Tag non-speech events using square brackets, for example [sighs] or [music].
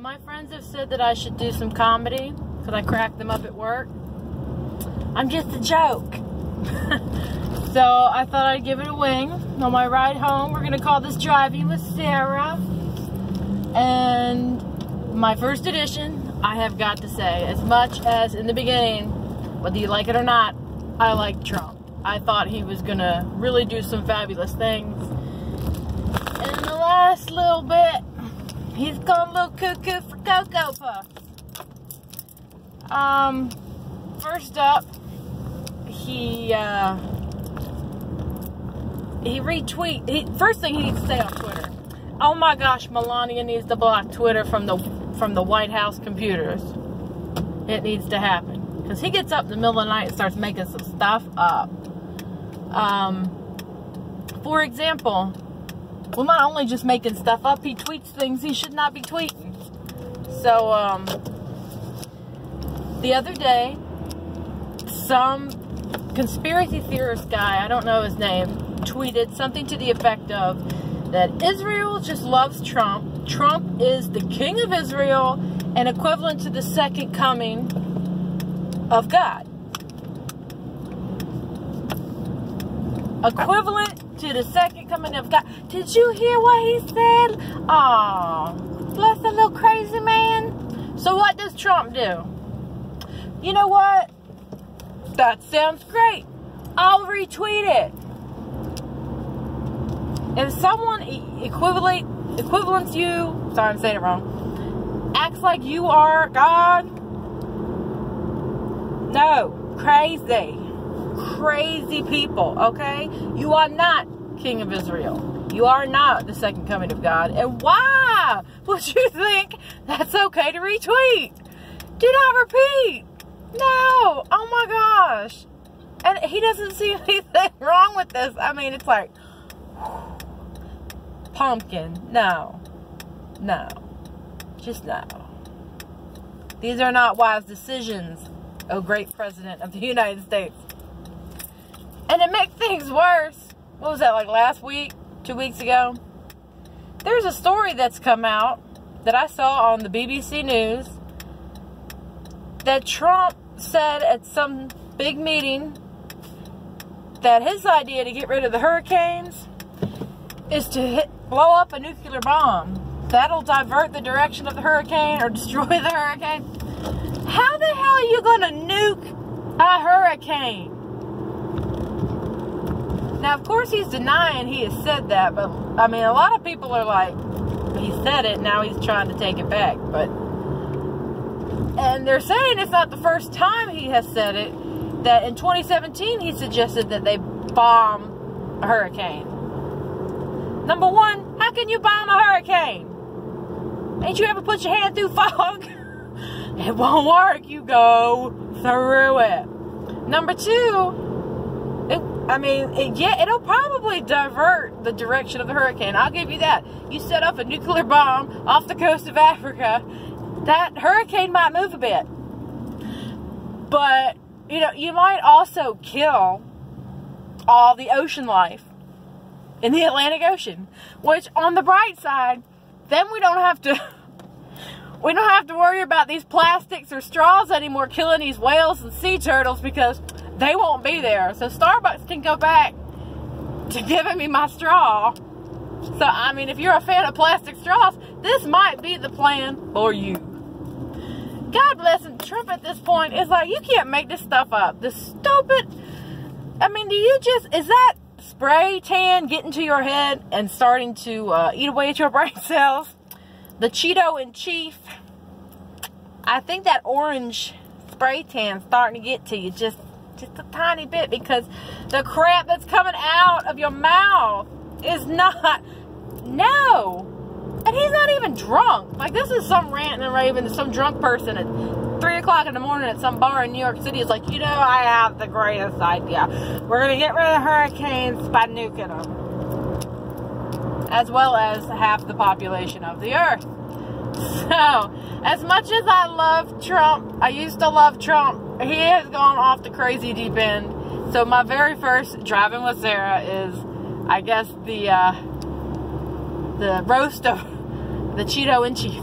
My friends have said that I should do some comedy because I cracked them up at work. I'm just a joke. [laughs] so I thought I'd give it a wing. On my ride home, we're gonna call this Driving with Sarah. And my first edition, I have got to say, as much as in the beginning, whether you like it or not, I like Trump. I thought he was gonna really do some fabulous things. And in the last little bit, He's gone a little cuckoo for Cocoa Puffs. Um, first up, he, uh, he retweet, he, first thing he needs to say on Twitter, oh my gosh, Melania needs to block Twitter from the, from the White House computers. It needs to happen. Because he gets up in the middle of the night and starts making some stuff up. Um, for example, well, not only just making stuff up, he tweets things he should not be tweeting. So, um, the other day, some conspiracy theorist guy, I don't know his name, tweeted something to the effect of that Israel just loves Trump. Trump is the king of Israel and equivalent to the second coming of God. Equivalent to the second coming of God. Did you hear what he said? Oh, bless the little crazy man. So what does Trump do? You know what? That sounds great. I'll retweet it. If someone equivalent equivalents you, sorry I'm saying it wrong, acts like you are God, no, crazy crazy people, okay? You are not King of Israel. You are not the second coming of God. And why would you [laughs] think that's okay to retweet? Do not repeat. No. Oh my gosh. And he doesn't see [laughs] anything wrong with this. I mean, it's like, [sighs] pumpkin. No. No. Just no. These are not wise decisions, O great President of the [laughs] United States. And to make things worse, what was that, like last week, two weeks ago? There's a story that's come out that I saw on the BBC News that Trump said at some big meeting that his idea to get rid of the hurricanes is to hit, blow up a nuclear bomb. That'll divert the direction of the hurricane or [laughs] destroy the hurricane. How the hell are you going to nuke a hurricane? Now, of course, he's denying he has said that, but I mean, a lot of people are like, he said it, now he's trying to take it back. But, and they're saying it's not the first time he has said it, that in 2017 he suggested that they bomb a hurricane. Number one, how can you bomb a hurricane? Ain't you ever put your hand through [laughs] fog? it won't work. You go through it. Number two, I mean, it, yeah, it'll probably divert the direction of the hurricane. I'll give you that. You set off a nuclear bomb off the coast of Africa, that hurricane might move a bit. But, you know, you might also kill all the ocean life in the Atlantic Ocean. Which, on the bright side, then we don't have to... [laughs] We don't have to worry about these plastics or straws anymore killing these whales and sea turtles because they won't be there. So Starbucks can go back to giving me my straw. So, I mean, if you're a fan of plastic straws, this might be the plan for you. God bless him. Trump at this point is like, you can't make this stuff up. This stupid, I mean, do you just, is that spray tan getting to your head and starting to uh, eat away at your [laughs] brain cells? The Cheeto in Chief. I think that orange spray tan starting to get to you just just a tiny bit because the crap that's coming out of your mouth is not, no. And he's not even drunk. Like, this is some ranting and raving, some drunk person at 3 o'clock in the morning at some bar in New York City is like, you know, I have the greatest idea. We're going to get rid of hurricanes by nuking them. As well as half the population of the earth. [laughs] So, as much as I love Trump, I used to love Trump he has gone off the crazy deep end. So my very first driving with Sarah is, I guess, the uh, the roast of [laughs] the Cheeto in Chief.